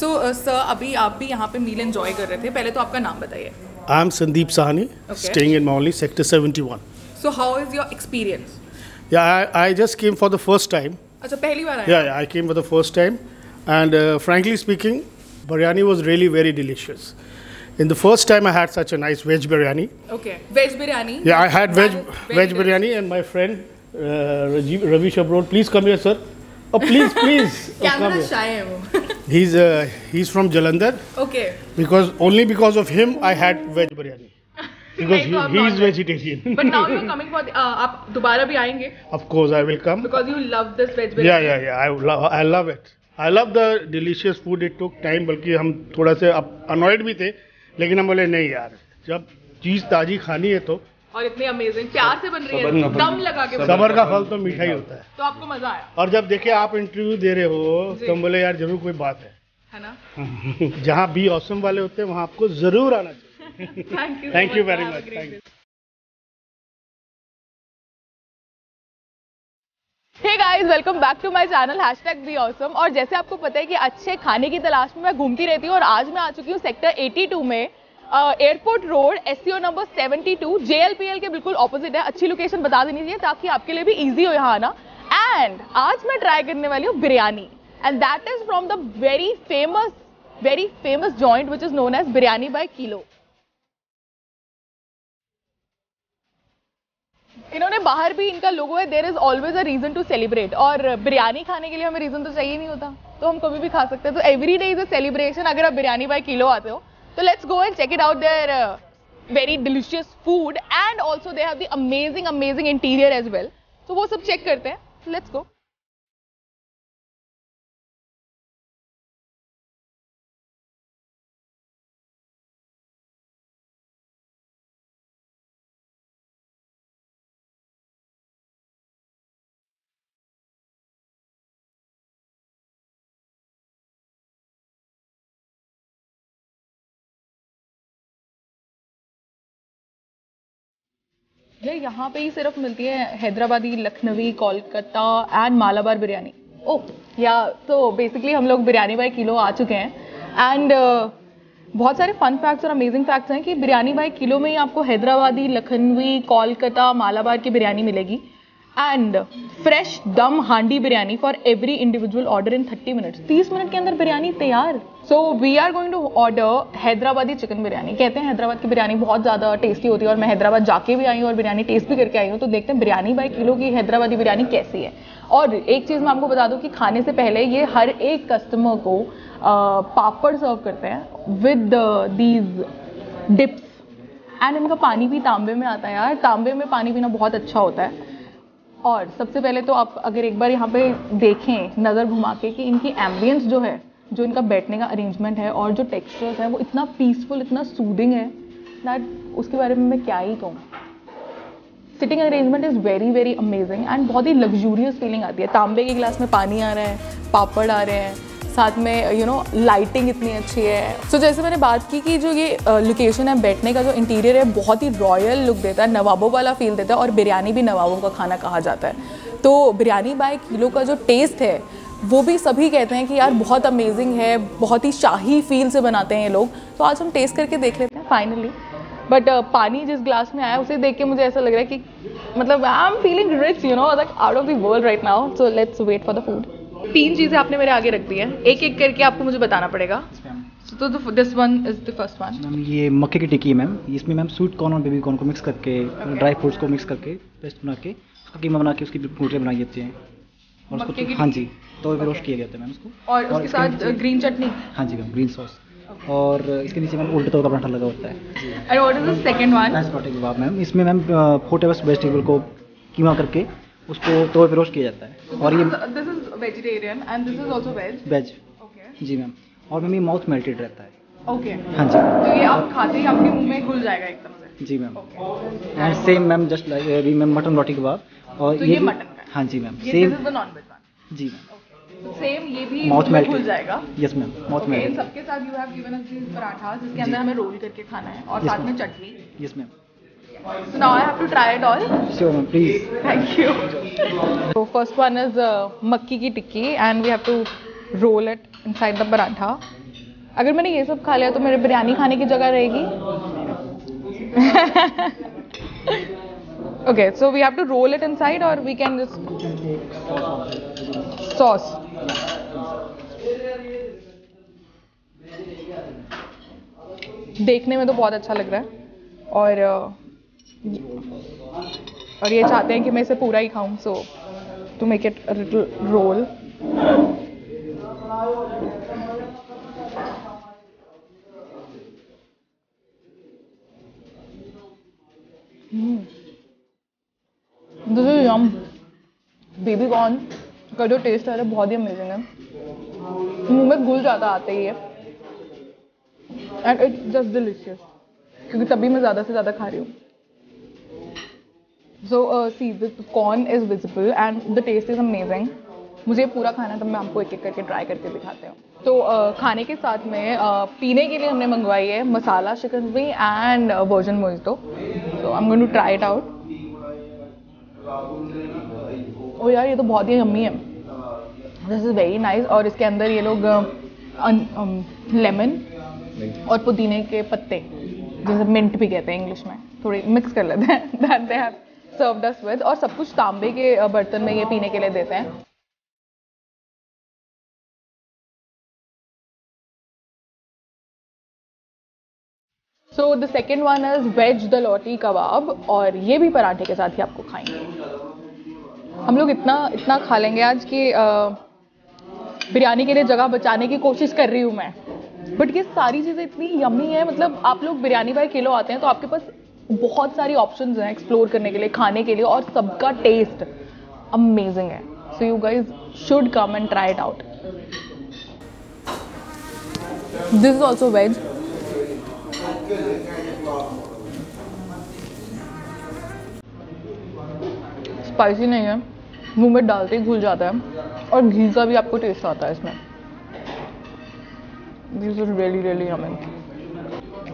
So sir uh, अभी आप भी यहाँ पे मील एंजॉय कर रहे थे पहले तो आपका नाम बताइए I'm Sandeep Sahani, Okay. staying in Mauli, Sector 71. So how is your experience I, I just came for the first time. अच्छा पहली बार आया I came for the first time. And uh, frankly speaking, biryani was really very delicious. In the first time, I had such a nice veg biryani. Okay veg biryani Yeah, I had veg, veg veg biryani, and my friend uh, Rajiv, Ravi Shabrod, please come here, sir. Oh, please, please. oh, come here. है He's, uh, he's from Jalandhar. Okay Because only because of him, I had veg biryani. Because he, तो he is vegetarian. But now you are coming for आप दोबारा भी आएँगे of course, I will come. Because you love this veg Yeah, yeah, yeah. I love, I love it. I love the delicious food. It took time. बल्कि हम थोड़ा से annoyed भी थे लेकिन हम बोले नहीं यार जब चीज़ ताजी खानी है तो और इतनी अमेजिंग प्यार से बन रही है दम लगा के बन सबर का फल तो मीठा ही होता है। तो आपको मज़ा आया। और जब देखिए आप इंटरव्यू दे रहे हो तो बोले यार ज़रूर कोई बात है। है ना? जहाँ बी औसम वाले होते हैं वहाँ आपको ज़रूर आना चाहिए। Thank you you very much. Thank you. Hey guys welcome back to my channel hashtag be awesome और जैसे आपको पता है कि अच्छे खाने की तलाश में मैं घूमती रहती हूँ और आज मैं आ चुकी हूँ सेक्टर 82 में। Airport road S number 72 JLPL के बिल्कुल ऑपोजिट है। अच्छी लोकेशन बता देनी चाहिए ताकि आपके लिए भी इजी हो यहाँ आना। एंड आज मैं ट्राई करने वाली हूँ biryani. And that is from the very famous very famous joint which is known as biryani by kilo इन्होंने बाहर भी इनका लोगो है। There is always a reason to celebrate और बिरयानी खाने के लिए हमें रीजन तो चाहिए नहीं होता। तो हम कभी भी खा सकते हैं। तो every day is a celebration अगर आप बिरयानी बाय किलो आते हो तो let's go and check it out there very delicious food and also they have the amazing amazing interior as well तो वो सब चेक करते हैं लेट्स गो ये यहाँ पे ही सिर्फ़ मिलती है हैदराबादी, लखनवी, कोलकाता एंड मालाबार बिरयानी। ओ या तो बेसिकली हम लोग बिरयानी बाई किलो आ चुके हैं। एंड बहुत सारे फन फैक्ट्स और अमेजिंग फैक्ट्स हैं कि बिरयानी बाई किलो में ही आपको हैदराबादी, लखनवी, कोलकाता, मालाबार की बिरयानी मिलेगी। And fresh dum handi biryani for every individual order in 30 minutes 30 minute के अंदर बिरयानी तैयार. So we are going to order Hyderabadi chicken biryani कहते हैं हैदराबाद की बिरयानी बहुत ज़्यादा टेस्टी होती है और मैं हैदराबाद जाके भी आई हूँ और बिरयानी टेस्ट भी करके आई हूँ तो देखते हैं बिरयानी बाई किलो की हैदराबादी बिरयानी कैसी है. और एक चीज़ मैं आपको बता दूँ कि खाने से पहले ये हर एक कस्टमर को पापड़ सर्व करते हैं विद दीज डिप्स एंड इनका पानी भी तांबे में आता है यार. तांबे में पानी पीना बहुत अच्छा होता है. और सबसे पहले तो आप अगर एक बार यहाँ पे देखें नज़र घुमा के कि इनकी एम्बियंस जो है, जो इनका बैठने का अरेंजमेंट है और जो टेक्सचर्स है, वो इतना पीसफुल इतना सूदिंग है दैट उसके बारे में मैं क्या ही कहूँ। Sitting arrangement is very very amazing and बहुत ही लग्जूरियस फीलिंग आती है। तांबे के गिलास में पानी आ रहा है, पापड़ आ रहे हैं साथ में यू नो लाइटिंग इतनी अच्छी है। सो so, जैसे मैंने बात की कि जो ये लोकेशन है बैठने का जो इंटीरियर है बहुत ही रॉयल लुक देता है नवाबों वाला फील देता है और बिरयानी भी नवाबों का खाना कहा जाता है। तो बिरयानी बाय किलो का जो टेस्ट है वो भी सभी कहते हैं कि यार बहुत अमेजिंग है बहुत ही शाही फील से बनाते हैं ये लोग। तो आज हम टेस्ट करके देख लेते हैं फाइनली बट uh, पानी जिस ग्लास में आया उसे देख के मुझे ऐसा लग रहा है कि मतलब I am feeling rich you know like out of the world right now so let's wait for the food तीन चीज़ें आपने मेरे आगे रख दी हैं। एक एक करके आपको मुझे बताना पड़ेगा। तो this one is the first one ma'am ये मक्के की टिक्की है मैम इसमें मैम स्वीट कॉर्न और बेबी कॉर्न को मिक्स करके ड्राई फ्रूट्स को मिक्स करके पेस्ट बना के उसका कीमा बना के उसकी पूरे बनाई जाती हैं। और उसको हाँ जी तो रोस्ट किया जाता है मैम उसको। और उसके साथ ग्रीन चटनी हाँ जी मैम ग्रीन सॉस और इसके नीचे मैम उल्टे तौर का पराठा लगा होता है। And what is the second one rice पराठे के बाद मैम। इसमें मैम फोटे बस वेजिटेबल को कीमा करके उसको तवे पे रोस्ट किया जाता है। और ये this is vegetarian and this is also veg veg okay ji ma'am. और मैम ये माउथ मेल्टेड रहता है. Okay okay. हाँ जी. तो ये आप खाते ही आपके मुँह में घुल जाएगा एकदम से? जी ma'am. And same ma'am just like ma'am mutton रोटी कबाब और तो ये मटन का है। जी ma'am. Same is the non veg ji ma'am. Same ये भी माउथ मुँह में मेल्टेड घुल जाएगा? यस मैम माउथ मेल्टेड सबके साथ you have given us this paratha जिसके अंदर हमें रोल करके खाना है और साथ में chutney. Yes ma'am So now I have to try it all. Sure ma'am please Thank you. So first one is uh, makki ki tikki and we have to roll it inside the paratha. अगर मैंने ये सब खा लिया तो मेरे बिरयानी खाने की जगह रहेगी okay so we have to roll it inside or we can just sauce देखने में तो बहुत अच्छा लग रहा है और अ, और ये चाहते हैं कि मैं इसे पूरा ही खाऊं so to make it little roll this is yum baby corn का जो टेस्ट है बहुत ही अमेजिंग है। मुँह में घुल जाता आते ही है एंड इट्स जस्ट डिलीशियस क्योंकि तभी मैं ज़्यादा से ज़्यादा खा रही हूँ। So see corn is visible and the taste is amazing मुझे पूरा खाना है तो मैं आपको एक एक करके ट्राई करके दिखाते हूँ। तो uh, खाने के साथ में uh, पीने के लिए हमने मंगवाई है मसाला चिकन भी and virgin mojito so I am going to try it out ओ यार ये तो बहुत ही यम्मी है। दिस इज़ वेरी नाइस और इसके अंदर ये लोग लेमन और पुदीने के पत्ते जैसे मिंट भी कहते हैं इंग्लिश में। थोड़ी मिक्स कर लेते हैं। That they have served us with और सब कुछ तांबे के बर्तन में ये पीने के लिए देते हैं। So the second one is veg the लोटी कबाब और ये भी पराठे के साथ ही आपको खाएँगे। हम लोग इतना इतना खा लेंगे आज कि बिरयानी के लिए जगह बचाने की कोशिश कर रही हूँ मैं। बट ये सारी चीज़ें इतनी यम्मी है मतलब आप लोग बिरयानी बाय किलो आते हैं तो आपके पास बहुत सारी ऑप्शंस हैं एक्सप्लोर करने के लिए, खाने के लिए, और सबका टेस्ट अमेजिंग है। So you guys should come and try it out this is also veg spicy नहीं है। मुँह में डालते ही घुल जाता है। और घी का भी आपको टेस्ट आता है इसमें। This is really really yummy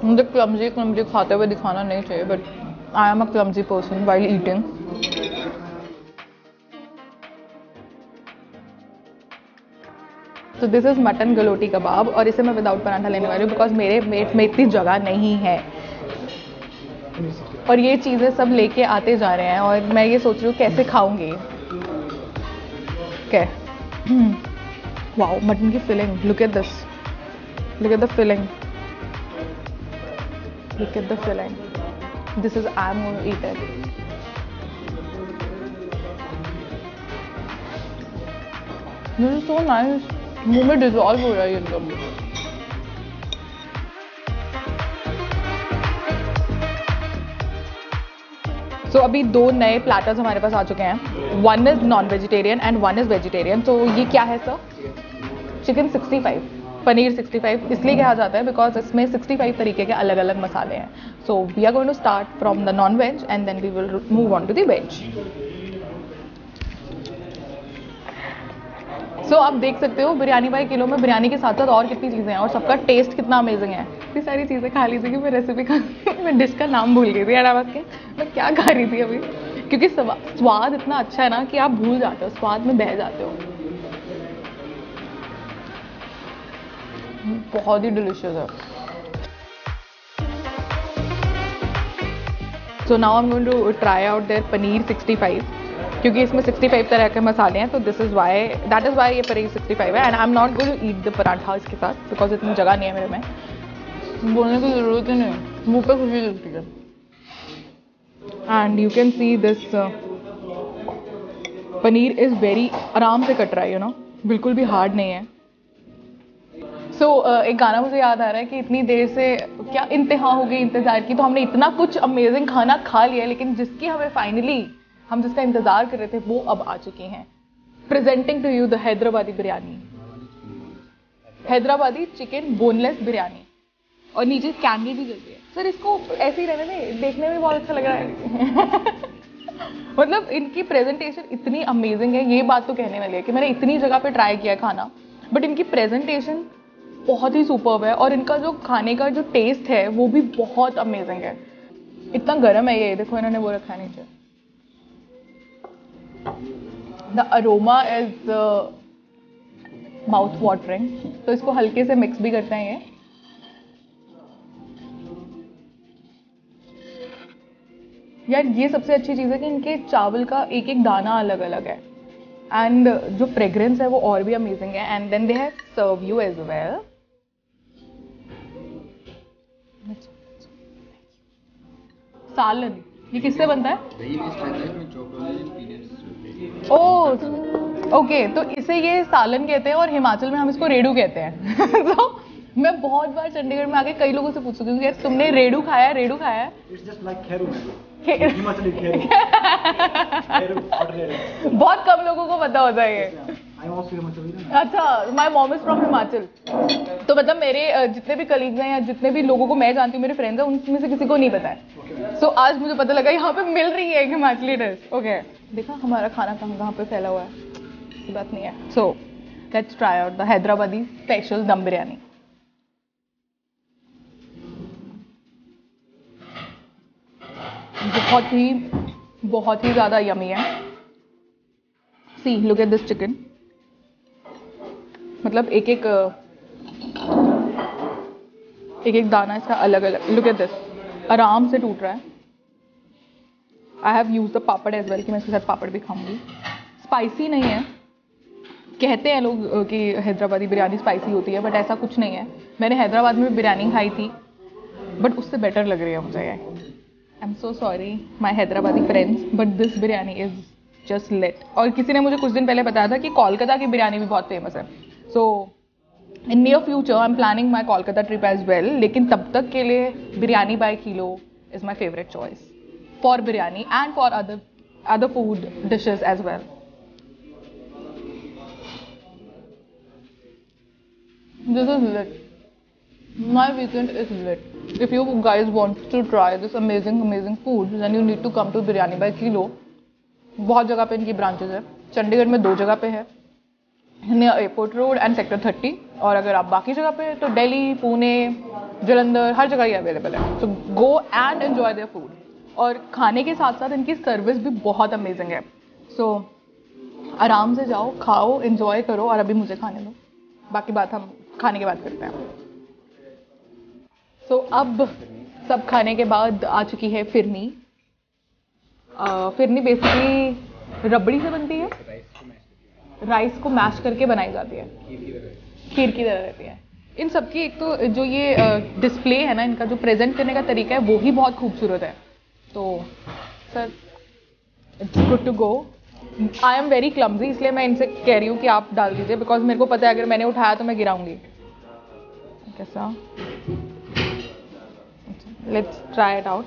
मुझे क्लमजी क्लमजी खाते हुए दिखाना नहीं चाहिए but I am a clumsy person while eating तो दिस इज़ मटन गलोटी कबाब और इसे मैं विदाउट पराठा लेने वाली हूँ बिकॉज़ मेरे पेट में इतनी जगह नहीं है। और ये चीज़ें सब लेके आते जा रहे हैं और मैं ये सोच रही हूँ कैसे खाऊँगी। क्या? वाओ मटन की filling look at this look at the filling at the filling this is I am going to eat it this is so nice मुँह में डिजॉल्व हो रहा है एकदम। सो so, अभी दो नए प्लेटर्स हमारे पास आ चुके हैं। One is non vegetarian and one is vegetarian तो ये क्या है सर चिकन 65 पनीर 65 इसलिए कहा जाता है बिकॉज़ इसमें 65 तरीके के अलग अलग मसाले हैं। So we are going to start from the non veg and then we will move on to the veg सो आप देख सकते हो, बिरयानी बाई किलो में बिरयानी के साथ साथ और कितनी चीज़ें हैं और सबका टेस्ट कितना अमेजिंग है। इतनी सारी चीज़ें खा ली थी कि मैं रेसिपी खा मैं डिश का नाम भूल गई थी आवाज़ के मैं क्या खा रही थी अभी? क्योंकि स्वाद इतना अच्छा है ना कि आप भूल जाते हो, स्वाद में बह जाते हो। बहुत ही डिलीशियस है। So now I am to try out there paneer 65 क्योंकि इसमें 65 तरह के मसाले हैं तो this is why that is why ये पनीर 65 है and I am not going to eat the paratha इसके साथ बिकॉज़ इतनी जगह नहीं है मेरे में। बोलने की ज़रूरत ही नहीं, मुँह पे खुशी लगती है। And you can see this paneer is very आराम से कट रहा है यू नो बिल्कुल भी हार्ड नहीं है। सो so, एक गाना मुझे याद आ रहा है कि इतनी देर से क्या इंतहा हो गई इंतज़ार की तो हमने इतना कुछ अमेजिंग खाना खा लिया लेकिन जिसकी हमें फाइनली हम जिसका इंतज़ार कर रहे थे वो अब आ चुकी हैं। Presenting to you the Hyderabadi biryani Hyderabadi chicken boneless biryani और नीचे कैंडल भी जल रही है। सर इसको ऐसे ही रहने में देखने में बहुत अच्छा लग रहा है। मतलब इनकी प्रेजेंटेशन इतनी अमेजिंग है ये बात तो कहने वाली है कि मैंने इतनी जगह पे ट्राई किया खाना बट इनकी प्रेजेंटेशन बहुत ही सुपर है और इनका जो खाने का जो टेस्ट है, वो भी बहुत अमेजिंग है। इतना गर्म है ये, देखो इन्होंने वो रखा नीचे। The aroma is mouth watering तो इसको हल्के से मिक्स भी करते हैं ये। यार, ये सबसे अच्छी चीज़ है कि इनके चावल का एक एक दाना अलग अलग है। एंड जो फ्रेग्रेंस है, वो और भी अमेजिंग है। And then they have serve you as well सालन ये किससे बनता है? ओ ओके तो इसे ये सालन कहते हैं और हिमाचल में हम इसको रेडू कहते हैं। तो मैं बहुत बार चंडीगढ़ में आके कई लोगों से पूछ चुकी हूँ तुमने रेडू खाया है रेडू खाया है? बहुत कम लोगों को पता होता है ये। अच्छा my mom is from Himachal तो मतलब मेरे जितने भी कलीग्स हैं या जितने भी लोगों को मैं जानती हूँ मेरे फ्रेंड्स हैं उनमें से किसी को नहीं पता है। सो so, आज मुझे पता लगा यहाँ पे मिल रही है एक हिमाचली डिश ओके देखा हमारा खाना कहाँ कहाँ पे फैला हुआ है? बात नहीं है। So let's try out the Hyderabadi special dum biryani बहुत ही बहुत ही ज़्यादा यमी है। See look at this chicken मतलब एक एक एक एक दाना इसका अलग अलग लुक एट दिस आराम से टूट रहा है। I have use the papad as well कि मैं इसके साथ पापड़ भी खाऊँगी। स्पाइसी नहीं है। कहते हैं लोग कि हैदराबादी बिरयानी स्पाइसी होती है बट ऐसा कुछ नहीं है। मैंने हैदराबाद में भी बिरयानी खाई थी बट उससे बेटर लग रही है मुझे I am so sorry my Hyderabadi friends but this biryani is just lit और किसी ने मुझे कुछ दिन पहले बताया था कि कोलकाता की बिरयानी भी बहुत फ़ेमस है। So in near future I am planning my Kolkata trip as well लेकिन तब तक के लिए biryani by kilo is my favourite choice for biryani and for other other food dishes as well This is lit. My weekend is lit. If you guys want to try this amazing, amazing food, then you need to come to Biryani by Kilo. बहुत जगह पे इनकी branches है चंडीगढ़ में दो जगह पे है near airport road and sector thirty और अगर आप बाकी जगह पे तो दिल्ली पुणे जलंधर, हर जगह ही अवेलेबल है। So go and enjoy their food और खाने के साथ साथ इनकी सर्विस भी बहुत अमेजिंग है। सो आराम से जाओ, खाओ एंजॉय करो और अभी मुझे खाने दो। बाकी बात हम खाने के बाद करते हैं। सो अब सब खाने के बाद आ चुकी है फिरनी। फिरनी बेसिकली रबड़ी से बनती है। राइस को मैश करके बनाई जाती है। खीर की तरह। रहती है। इन सबकी एक तो जो ये डिस्प्ले है ना इनका जो प्रेजेंट करने का तरीका है वो ही बहुत खूबसूरत है। तो sir it's good to go I am very clumsy इसलिए मैं इनसे कह रही हूँ कि आप डाल दीजिए बिकॉज़ मेरे को पता है अगर मैंने उठाया तो मैं गिराऊँगी। कैसा लेट्स ट्राई इट आउट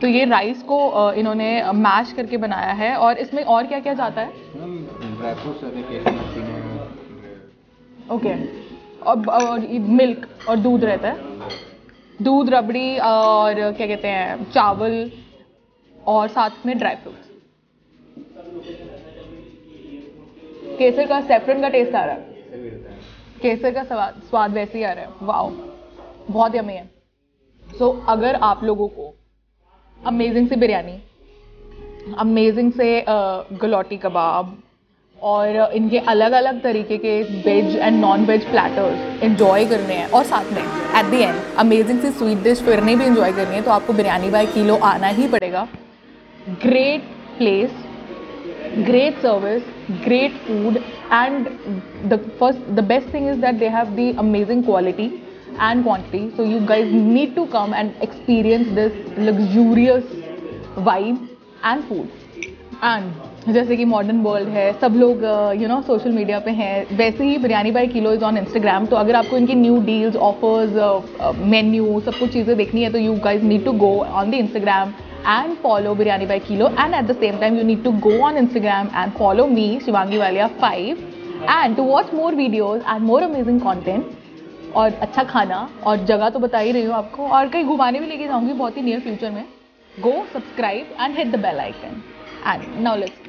तो ये राइस को इन्होंने मैश करके बनाया है और इसमें और क्या क्या जाता है? ओके और, और मिल्क और दूध रहता है। दूध रबड़ी और क्या कहते हैं चावल और साथ में ड्राई फ्रूट्स केसर का सेफरन का टेस्ट आ रहा है। केसर का स्वाद स्वाद वैसे ही आ रहा है। वाओ बहुत यमी है। सो so, अगर आप लोगों को अमेजिंग से बिरयानी अमेजिंग से गलौटी कबाब और इनके अलग अलग तरीके के veg and non veg platters enjoy करने हैं और साथ में at the end amazing C sweet dish फिरने भी इंजॉय करनी है तो आपको बिरयानी बाय किलो आना ही पड़ेगा। Great place great service great food and the first the best thing is that they have the amazing quality and quantity so you guys need to come and experience this luxurious vibe and food and जैसे कि modern world है, सब लोग you know social media पे हैं। वैसे ही biryani by kilo is on Instagram तो अगर आपको इनकी न्यू डील्स ऑफर्स मेन्यू सब कुछ चीज़ें देखनी है तो you guys need to go on the Instagram and follow biryani by kilo and at the same time you need to go on instagram and follow me, shivangi walia 5 and to watch more videos and more amazing content और अच्छा खाना और जगह तो बता ही रही हूँ आपको। और कहीं घुमाने भी लेके जाऊँगी बहुत ही नियर फ्यूचर में। Go subscribe and hit the bell icon and let's